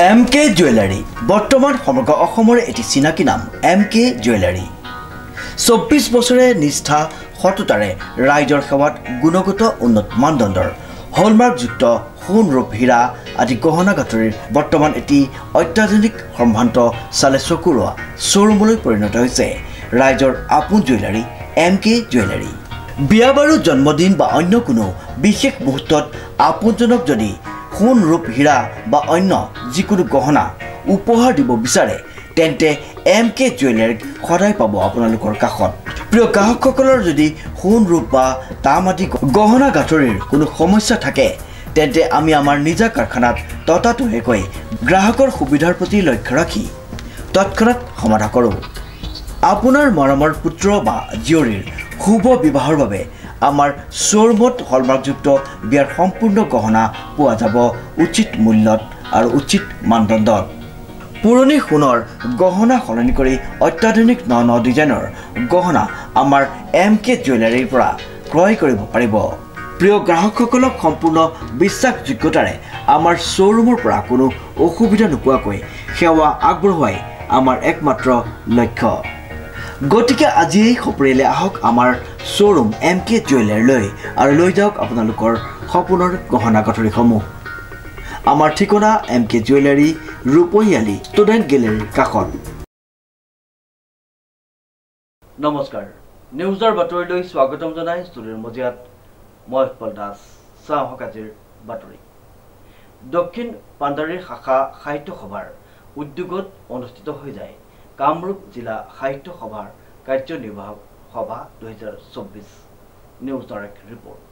M K jewellery বৰ্তমান সমগ্ৰ অসমৰে এটি চিনাকি নাম এম কে জুৱেলাৰী চৌব্বিছ বছৰে নিষ্ঠা সততাৰে ৰাইজৰ সেৱাত গুণগত উন্নত মানদণ্ডৰ হলমাৰ্কযুক্ত সোণ ৰূপ হীৰা আদি গহনা গাঁঠৰিৰ বৰ্তমান এটি অত্যাধুনিক সম্ভ্ৰান্ত চালে চকুৰোৱা শ্ব'ৰুমলৈ পৰিণত হৈছে ৰাইজৰ আপোন জুৱেলাৰী এম কে জুৱেলাৰী বিয়া বাৰু জন্মদিন বা অন্য কোনো বিশেষ মুহূৰ্তত আপোনজনক যদি সোণ ৰূপ হীৰা বা অন্য যিকোনো গহনা উপহাৰ দিব বিচাৰে তেন্তে এম কে জুৱেলাৰীক সদায় পাব আপোনালোকৰ কাষত। প্ৰিয় গ্ৰাহকসকলৰ যদি সোণ ৰূপ বা তাম আদি গহনা গাঁঠৰিৰ কোনো সমস্যা থাকে তেন্তে আমি আমাৰ নিজা কাৰখানাত ততাতৈয়াকৈ গ্ৰাহকৰ সুবিধাৰ প্ৰতি লক্ষ্য ৰাখি তৎক্ষণাত সমাধা কৰোঁ। আপোনাৰ মৰমৰ পুত্ৰ বা জীয়ৰীৰ শুভ বিবাহৰ বাবে আমাৰ শ্ব'ৰুমত হলমাৰ্কযুক্ত বিয়াৰ সম্পূৰ্ণ গহনা পোৱা যাব উচিত মূল্যত আৰু উচিত মানদণ্ডত। পুৰণি সোণৰ গহনা সলনি কৰি অত্যাধুনিক ন ন ডিজাইনৰ গহনা আমাৰ এম কে জুৱেলাৰীৰ পৰা ক্ৰয় কৰিব পাৰিব। প্ৰিয় গ্ৰাহকসকলক সম্পূৰ্ণ বিশ্বাসযোগ্যতাৰে আমাৰ শ্ব'ৰুমৰ পৰা কোনো অসুবিধা নোপোৱাকৈ সেৱা আগবঢ়োৱাই আমাৰ একমাত্ৰ লক্ষ্য। গতিকে আজিয়েই সপৰিয়ালে আহক আমাৰ শ্ব'ৰুম এম কে জুৱেলাৰীলৈ আৰু লৈ যাওক আপোনালোকৰ সপোনৰ গহনা গাঁঠৰিসমূহ আমাৰ ঠিকনা এম কে জুৱেলাৰী ৰূপহীয়ালি ষ্টুডেণ্ট গেলেৰীৰ কাষত। নমস্কাৰ। নিউজৰ বাতৰিলৈ স্বাগতম জনাই ষ্টুডিঅ'ৰ মজিয়াত মই উৎপল দাস চাওঁ আজিৰ বাতৰি। দক্ষিণ পাণ্ডাৰীৰ শাখা সাহিত্য সভাৰ উদ্যোগত অনুষ্ঠিত হৈ যায়। কামৰূপ জিলা সাহিত্য সভাৰ কাৰ্যনিৰ্বাহক সভা দুহেজাৰ চৌব্বিছ। নিউজৰ এক ৰিপৰ্ট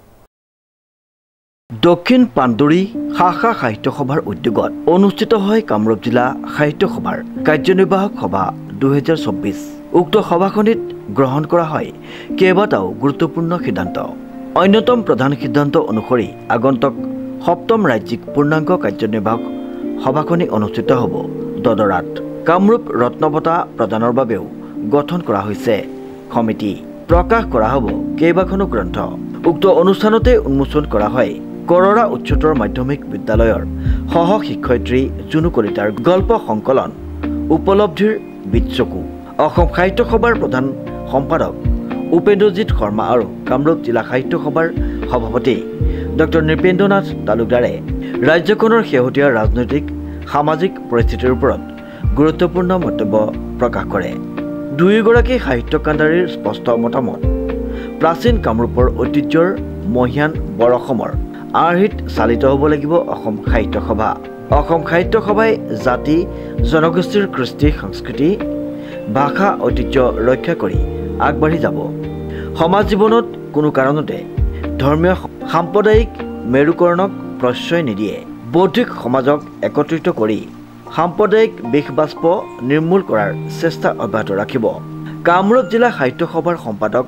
দক্ষিণ পাণ্ডুৰী শাখা সাহিত্য সভাৰ উদ্যোগত অনুষ্ঠিত হয় কামৰূপ জিলা সাহিত্য সভাৰ কাৰ্যনিৰ্বাহক সভা দুহেজাৰ চৌব্বিছ। উক্ত সভাখনিত গ্ৰহণ কৰা হয় কেইবাটাও গুৰুত্বপূৰ্ণ সিদ্ধান্ত। অন্যতম প্ৰধান সিদ্ধান্ত অনুসৰি আগন্তুক সপ্তম ৰাজ্যিক পূৰ্ণাংগ কাৰ্যনিৰ্বাহক সভাখনি অনুষ্ঠিত হ'ব। দদৰাত কামৰূপ ৰত্ন বঁটা প্ৰদানৰ বাবেও গঠন কৰা হৈছে। সমিতি প্ৰকাশ কৰা হ'ব কেইবাখনো গ্ৰন্থ। উক্ত অনুষ্ঠানতে উন্মোচন কৰা হয় কৰৰা উচ্চতৰ মাধ্যমিক বিদ্যালয়ৰ সহ শিক্ষয়িত্ৰী জুনু কলিতাৰ গল্প সংকলন উপলব্ধিৰ বিৎচকু অসম সাহিত্য সভাৰ প্ৰধান সম্পাদক উপেন্দ্ৰজিৎ শৰ্মা আৰু কামৰূপ জিলা সাহিত্য সভাৰ সভাপতি ডক্টৰ নৃপেন্দ্ৰনাথ তালুকদাৰে। ৰাজ্যখনৰ শেহতীয়া ৰাজনৈতিক সামাজিক পৰিস্থিতিৰ ওপৰত গুৰুত্বপূৰ্ণ মন্তব্য প্ৰকাশ কৰে। দুয়োগৰাকী সাহিত্য কাণ্ডাৰীৰ স্পষ্ট মতামত প্ৰাচীন কামৰূপৰ ঐতিহ্যৰ মহিয়ান বৰ অসমৰ আৰ্হিত চালিত হ'ব লাগিব অসম সাহিত্য সভা। অসম সাহিত্য সভাই জাতি জনগোষ্ঠীৰ কৃষ্টি সংস্কৃতি ভাষা ঐতিহ্য ৰক্ষা কৰি আগবাঢ়ি যাব। সমাজ জীৱনত কোনো কাৰণতে ধৰ্মীয় সাম্প্ৰদায়িক মেৰুকৰণক প্ৰশ্ৰয় নিদিয়ে। বৌদ্ধিক সমাজক একত্ৰিত কৰি সাম্প্ৰদায়িক বিষবাষ্প নিৰ্মূল কৰাৰ চেষ্টা অব্যাহত ৰাখিব। কামৰূপ জিলা সাহিত্য সভাৰ সম্পাদক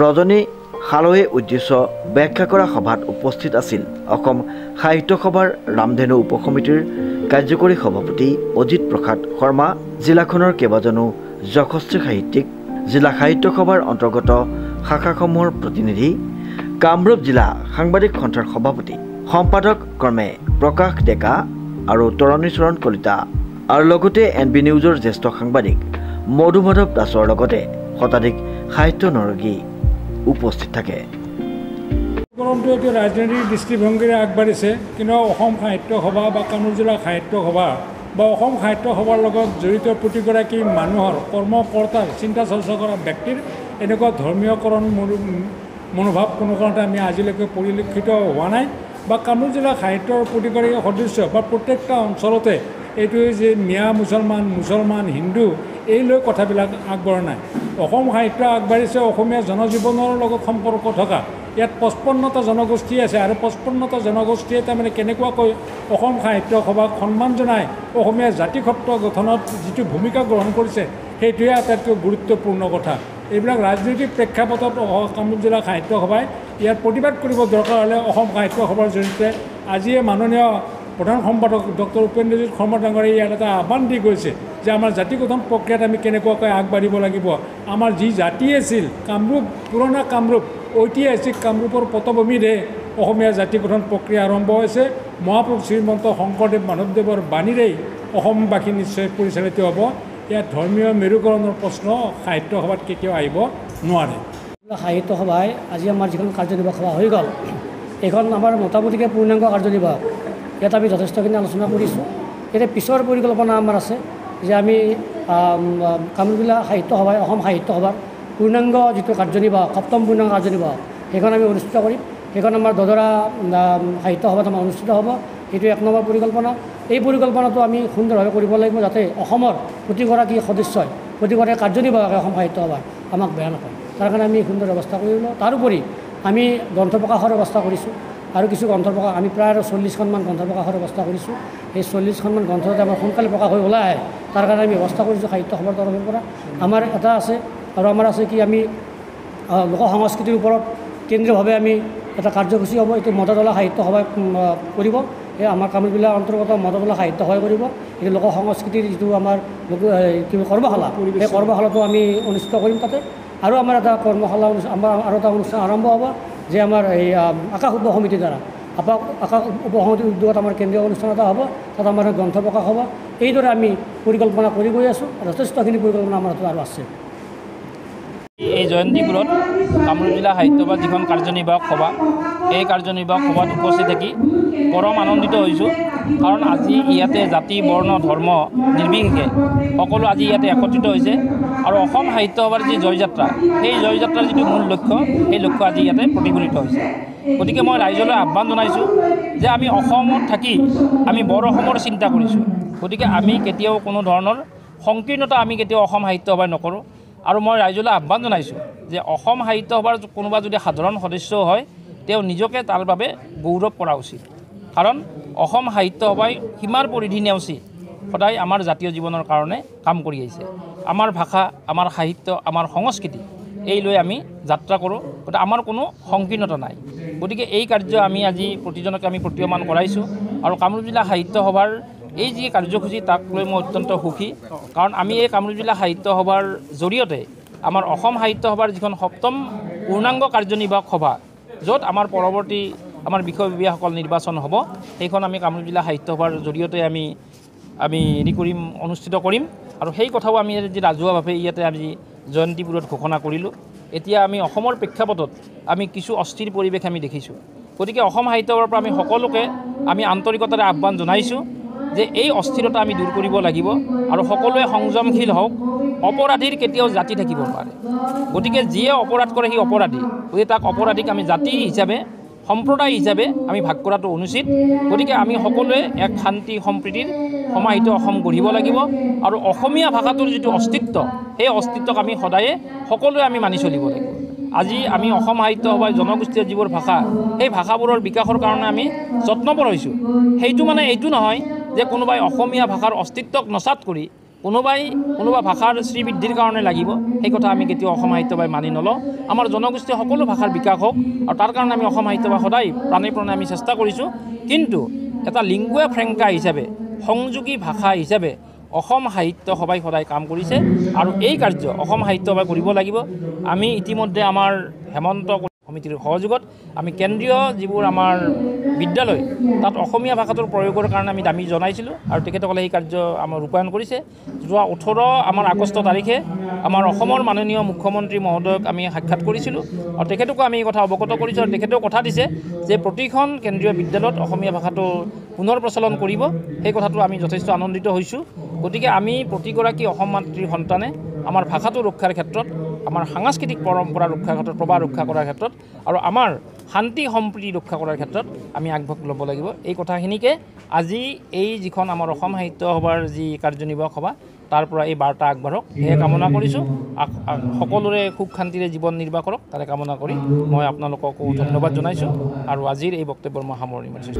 ৰজনী হালৱে উদ্দেশ্য ব্যাখ্যা কৰা সভাত উপস্থিত আছিল। অসম সাহিত্য সভাৰ ৰামধেনু উপ সমিতিৰ কাৰ্যকৰী সভাপতি অজিত প্ৰসাদ শৰ্মা জিলাখনৰ কেইবাজনো যশস্বী সাহিত্যিক জিলা সাহিত্য সভাৰ অন্তৰ্গত শাখাসমূহৰ প্ৰতিনিধি কামৰূপ জিলা সাংবাদিক সন্থাৰ সভাপতি সম্পাদক ক্ৰমে প্ৰকাশ ডেকা আৰু তৰণীচৰণ কলিতা আৰু লগতে এন বি নিউজৰ জ্যেষ্ঠ সাংবাদিক মধু মাধৱ দাসৰ লগতে শতাধিক সাহিত্য নৰগী উপস্থিত থাকে। এতিয়া ৰাজনৈতিক দৃষ্টিভংগীৰে আগবাঢ়িছে কিন্তু অসম সাহিত্য সভা বা কামৰূপ জিলা সাহিত্য সভা বা অসম সাহিত্য সভাৰ লগত জড়িত প্ৰতিগৰাকী মানুহৰ কৰ্মকৰ্তাৰ চিন্তা চৰ্চা কৰা ব্যক্তিৰ এনেকুৱা ধৰ্মীয়কৰণ মনোভাৱ কোনো কাৰণতে আমি আজিলৈকে পৰিলক্ষিত হোৱা নাই। বা কামৰূপ জিলা সাহিত্যৰ প্ৰতিগৰাকী সদস্য বা প্ৰত্যেকটা অঞ্চলতে এইটো যে মিয়া মুছলমান মুছলমান হিন্দু এই লৈ কথাবিলাক আগবঢ়া নাই। অসম সাহিত্য আগবাঢ়িছে অসমীয়া জনজীৱনৰ লগত সম্পৰ্ক থকা। ইয়াত পঁচপন্নটা জনগোষ্ঠী আছে আৰু পঁচপন্নটা জনগোষ্ঠীয়ে তাৰমানে কেনেকুৱাকৈ অসম সাহিত্য সভাক সন্মান জনাই অসমীয়া জাতিসত্ব গঠনত যিটো ভূমিকা গ্ৰহণ কৰিছে সেইটোৱে আটাইতকৈ গুৰুত্বপূৰ্ণ কথা। এইবিলাক ৰাজনৈতিক প্ৰেক্ষাপটত কামৰূপ জিলা সাহিত্য সভাই ইয়াত প্ৰতিবাদ কৰিব দৰকাৰ হ'লে অসম সাহিত্য সভাৰ জৰিয়তে আজিয়ে মাননীয় প্ৰধান সম্পাদক ডক্টৰ উপেন্দ্ৰজিৎ শৰ্মা ডাঙৰীয়াই ইয়াত এটা আহ্বান দি গৈছে যে আমাৰ জাতি গঠন প্ৰক্ৰিয়াত আমি কেনেকুৱাকৈ আগবাঢ়িব লাগিব। আমাৰ যি জাতি আছিল কামৰূপ পুৰণা কামৰূপ ঐতিহাসিক কামৰূপৰ পটভূমিৰে অসমীয়া জাতি গঠন প্ৰক্ৰিয়া আৰম্ভ হৈছে। মহাপুৰুষ শ্ৰীমন্ত শংকৰদেৱ মাধৱদেৱৰ বাণীৰেই অসমবাসী নিশ্চয় পৰিচালিত হ'ব। ইয়াত ধৰ্মীয় মেৰুকৰণৰ প্ৰশ্ন সাহিত্য সভাত কেতিয়াও আহিব নোৱাৰে। সাহিত্য সভাই আজি আমাৰ যিখন কাৰ্যনিৰ্বাহক সভা হৈ গ'ল এইখন আমাৰ মোটামুটিকৈ পূৰ্ণাংগ কাৰ্যনিৰ্বাহক ইয়াত আমি যথেষ্টখিনি আলোচনা কৰিছোঁ। এতিয়া পিছৰ পৰিকল্পনা আমাৰ আছে যে আমি কামৰূপিলা সাহিত্য সভাই অসম সাহিত্য সভাৰ পূৰ্ণাংগ যিটো কাৰ্যনিৰ্বাহক সপ্তম পূৰ্ণাংগ কাৰ্যনিৰ্বাহক সেইখন আমি অনুষ্ঠিত কৰিম। সেইখন আমাৰ দদৰা সাহিত্য সভাত আমাৰ অনুষ্ঠিত হ'ব। সেইটো এক নম্বৰ পৰিকল্পনা। এই পৰিকল্পনাটো আমি সুন্দৰভাৱে কৰিব লাগিব যাতে অসমৰ প্ৰতিগৰাকী সদস্যই প্ৰতিগৰাকী কাৰ্যনিৰ্বাহকে অসম সাহিত্য সভাৰ আমাক বেয়া নাপায়। তাৰ কাৰণে আমি সুন্দৰ ব্যৱস্থা কৰি লওঁ তাৰোপৰি আমি গ্ৰন্থ প্ৰকাশৰ ব্যৱস্থা কৰিছোঁ। আৰু কিছু গ্ৰন্থ প্ৰকাশ আমি প্ৰায় আৰু চল্লিছখনমান গ্ৰন্থ প্ৰকাশৰ ব্যৱস্থা কৰিছোঁ। সেই চল্লিছখনমান গ্ৰন্থ যাতে আমাৰ সোনকালে প্ৰকাশ হৈ ওলাই আহে। তাৰ কাৰণে আমি ব্যৱস্থা কৰিছোঁ সাহিত্য সভাৰ তৰফৰ পৰা। আমাৰ এটা আছে আৰু আমাৰ আছে কি আমি লোক সংস্কৃতিৰ ওপৰত কেন্দ্ৰীয়ভাৱে আমি এটা কাৰ্যসূচী হ'ব। এইটো মদতলা সাহিত্য সভাই কৰিব। এই আমাৰ কামৰূপবিলাৰ অন্তৰ্গত মদতলা সাহিত্য সভাই কৰিব। এইটো লোক সংস্কৃতিৰ যিটো আমাৰ কি কৰ্মশালা সেই কৰ্মশালাটো আমি অনুষ্ঠিত কৰিম তাতে। আৰু আমাৰ এটা কৰ্মশালা আমাৰ আৰু এটা অনুষ্ঠান আৰম্ভ হ'ব যে আমাৰ এই আকাশ উপ সমিতিৰ দ্বাৰা। আকাশ আকাশ উপ সমিতিৰ উদ্যোগত আমাৰ কেন্দ্ৰীয় অনুষ্ঠান এটা হ'ব তাত আমাৰ গ্ৰন্থ প্ৰকাশ হ'ব। এইদৰে আমি পৰিকল্পনা কৰি গৈ আছোঁ যথেষ্টখিনি পৰিকল্পনা আমাৰ আৰু আছে। এই জয়ন্তীপুৰত কামৰূপ জিলা সাহিত্য সভাৰ যিখন কাৰ্যনিৰ্বাহক সভা এই কাৰ্যনিৰ্বাহক সভাত উপস্থিত থাকি পৰম আনন্দিত হৈছোঁ। কাৰণ আজি ইয়াতে জাতি বৰ্ণ ধৰ্ম নিৰ্বিশেষে সকলো আজি ইয়াতে একত্ৰিত হৈছে আৰু অসম সাহিত্য সভাৰ যি জয়যাত্ৰা সেই জয়যাত্ৰাৰ যিটো মূল লক্ষ্য সেই লক্ষ্য আজি ইয়াতে প্ৰতিফলিত হৈছে। গতিকে মই ৰাইজলৈ আহ্বান জনাইছোঁ যে আমি থাকি আমি অসমৰ চিন্তা কৰিছোঁ। গতিকে আমি কেতিয়াও কোনো ধৰণৰ সংকীৰ্ণতা আমি কেতিয়াও সাহিত্য সভাই নকৰোঁ। আৰু মই ৰাইজলৈ আহ্বান জনাইছোঁ যে অসম সাহিত্য সভাৰ কোনোবা যদি সাধাৰণ সদস্যও হয় তেওঁ নিজকে তাৰ বাবে গৌৰৱ কৰা উচিত। কাৰণ অসম সাহিত্য সভাই সীমাৰ পৰিধি নেওচি সদায় আমাৰ জাতীয় জীৱনৰ কাৰণে কাম কৰি আহিছে। আমাৰ ভাষা আমাৰ সাহিত্য আমাৰ সংস্কৃতি এই লৈ আমি যাত্ৰা কৰোঁ। গতিকে আমাৰ কোনো সংকীৰ্ণতা নাই। গতিকে এই কাৰ্য আমি আজি প্ৰতিজনকে আমি প্ৰতীয়মান কৰাইছোঁ। আৰু কামৰূপ জিলা সাহিত্য সভাৰ এই যি কাৰ্যসূচী তাক লৈ মই অত্যন্ত সুখী। কাৰণ আমি এই কামৰূপ জিলা সাহিত্য সভাৰ জৰিয়তে আমাৰ অসম সাহিত্য সভাৰ যিখন সপ্তম পূৰ্ণাংগ কাৰ্যনিৰ্বাহক সভা য'ত আমাৰ পৰৱৰ্তী আমাৰ বিষয় বিষয়াসকল নিৰ্বাচন হ'ব সেইখন আমি কামৰূপ জিলা সাহিত্য সভাৰ জৰিয়তে আমি আমি হেৰি কৰিম অনুষ্ঠিত কৰিম। আৰু সেই কথাও আমি যি ৰাজহুৱাভাৱে ইয়াতে আমি জয়ন্তীপুৰত ঘোষণা কৰিলোঁ। এতিয়া আমি অসমৰ প্ৰেক্ষাপটত আমি কিছু অস্থিৰ পৰিৱেশ আমি দেখিছোঁ। গতিকে অসম সাহিত্য সভাৰ পৰা আমি সকলোকে আমি আন্তৰিকতাৰে আহ্বান জনাইছোঁ। যে এই অস্থিৰতা আমি দূৰ কৰিব লাগিব আৰু সকলোৱে সংযমশীল হওক অপৰাধীৰ কেতিয়াও জাতি থাকিব নোৱাৰে। গতিকে যিয়ে অপৰাধ কৰে সেই অপৰাধী। গতিকে তাক অপৰাধীক আমি জাতি হিচাপে সম্প্ৰদায় হিচাপে আমি ভাগ কৰাটো অনুচিত। গতিকে আমি সকলোৱে এক শান্তি সম্প্ৰীতিৰ সমাহিত অসম গঢ়িব লাগিব আৰু অসমীয়া ভাষাটোৰ যিটো অস্তিত্ব সেই অস্তিত্বক আমি সদায়ে সকলোৱে আমি মানি চলিব লাগিব। আজি আমি অসম সাহিত্য সভাই জনগোষ্ঠীয় যিবোৰ ভাষা সেই ভাষাবোৰৰ বিকাশৰ কাৰণে আমি যত্নপৰ হৈছোঁ। সেইটো মানে এইটো নহয় যে কোনোবাই অসমীয়া ভাষাৰ অস্তিত্বক নচাত কৰি কোনোবাই কোনোবা ভাষাৰ শ্ৰীবৃদ্ধিৰ কাৰণে লাগিব সেই কথা আমি কেতিয়াও অসম সাহিত্য সভাই মানি নলওঁ। আমাৰ জনগোষ্ঠীয় সকলো ভাষাৰ বিকাশ হওক আৰু তাৰ কাৰণে আমি অসম সাহিত্য সভা সদায় প্ৰাণে প্ৰাণে আমি চেষ্টা কৰিছোঁ। কিন্তু এটা লিংগুৱে ফ্ৰেংকা হিচাপে সংযোগী ভাষা হিচাপে অসম সাহিত্য সভাই সদায় কাম কৰিছে। আৰু এই কাৰ্য অসম সাহিত্য সভাই কৰিব লাগিব। আমি ইতিমধ্যে আমাৰ হেমন্ত সমিতিৰ সহযোগত আমি কেন্দ্ৰীয় যিবোৰ আমাৰ বিদ্যালয় তাত অসমীয়া ভাষাটোৰ প্ৰয়োগৰ কাৰণে আমি দামী জনাইছিলোঁ আৰু তেখেতসকলে এই কাৰ্য আমাৰ ৰূপায়ণ কৰিছে। যোৱা ওঠৰ আমাৰ আগষ্ট তাৰিখে আমাৰ অসমৰ মাননীয় মুখ্যমন্ত্ৰী মহোদয়ক আমি সাক্ষাৎ কৰিছিলোঁ আৰু তেখেতকো আমি এই কথা অৱগত কৰিছোঁ আৰু তেখেতেও কথা দিছে যে প্ৰতিখন কেন্দ্ৰীয় বিদ্যালয়ত অসমীয়া ভাষাটো পুনৰ প্ৰচলন কৰিব। সেই কথাটো আমি যথেষ্ট আনন্দিত হৈছোঁ। গতিকে আমি প্ৰতিগৰাকী অসম মাতৃৰ সন্তানে আমাৰ ভাষাটো ৰক্ষাৰ ক্ষেত্ৰত আমাৰ সাংস্কৃতিক পৰম্পৰা ৰক্ষাৰ ক্ষেত্ৰত প্ৰবাহ ৰক্ষা কৰাৰ ক্ষেত্ৰত আৰু আমাৰ শান্তি সম্প্ৰীতি ৰক্ষা কৰাৰ ক্ষেত্ৰত আমি আগভাগ ল'ব লাগিব। এই কথাখিনিকে আজি এই যিখন আমাৰ অসম সাহিত্য সভাৰ যি কাৰ্যনিৰ্বাহক সভা তাৰ পৰা এই বাৰ্তা আগবাঢ়ক সেয়ে কামনা কৰিছোঁ। সকলোৰে সুখ শান্তিৰে জীৱন নিৰ্বাহ কৰক। তাৰে কামনা কৰি মই আপোনালোককো ধন্যবাদ জনাইছোঁ। আৰু আজিৰ এই বক্তব্যৰ মই সামৰণি মাৰিছোঁ।